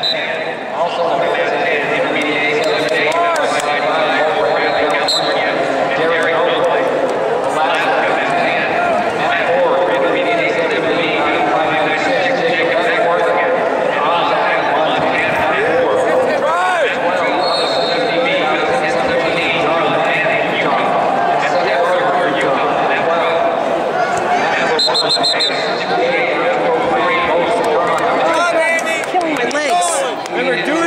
Also, Number two.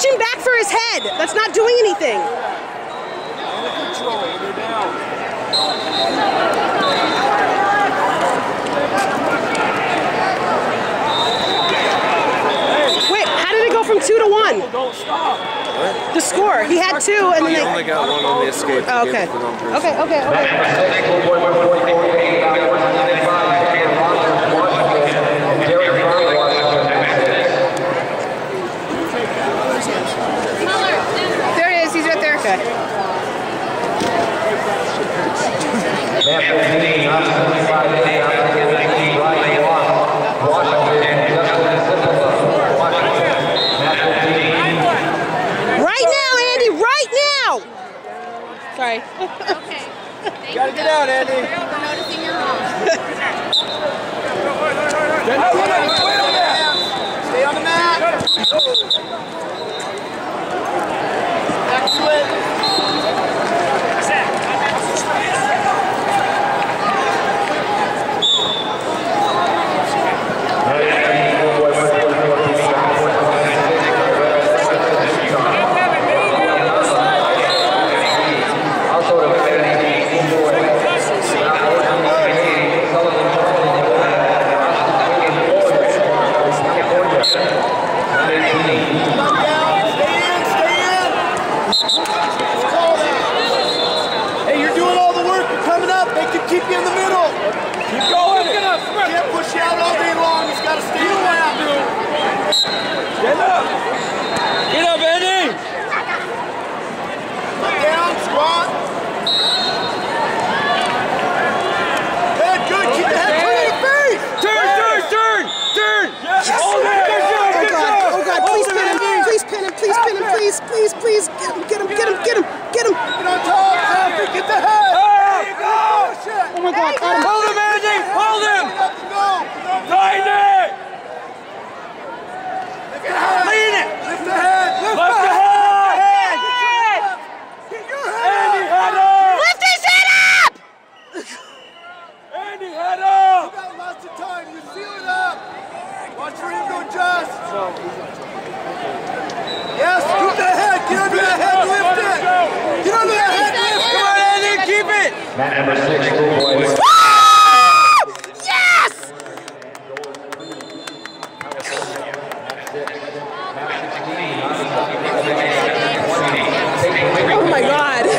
reaching back for his head. That's not doing anything. Wait, how did it go from two to one? The score. He had two, and then they only got one on the escape. Oh, okay. Okay. Okay. Okay. There he is. He's right there. Right now, Andy. Right now. Sorry. okay. Gotta get out, Andy. Noticing you're wrong. Please, please, please, get him, get him, get him, get him, get him. Get on top, Alfie, get the head. Oh, oh my God, Adam. Hold him, Angie, hold him. Tighten it. Oh my God.